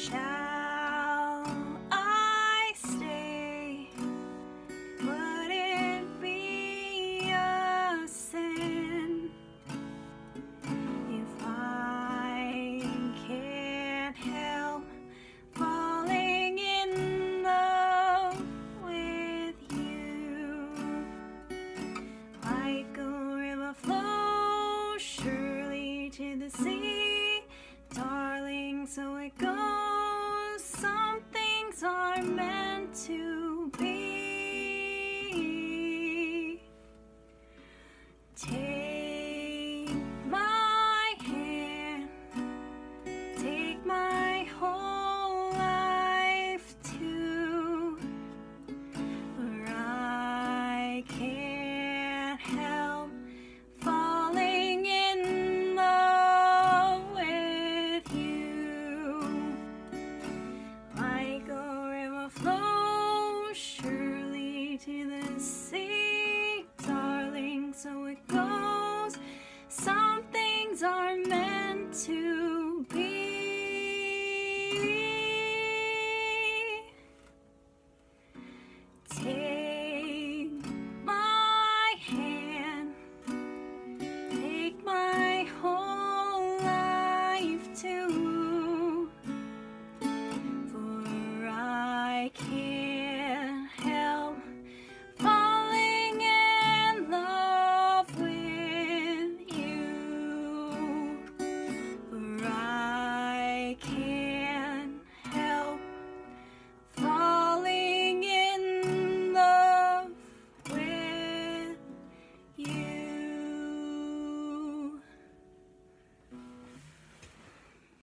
Shall I stay? Would it be a sin if I can't help falling in love with you? Like a river flows surely to the sea, darling, so it goes meant to to the sea.